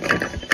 よかった。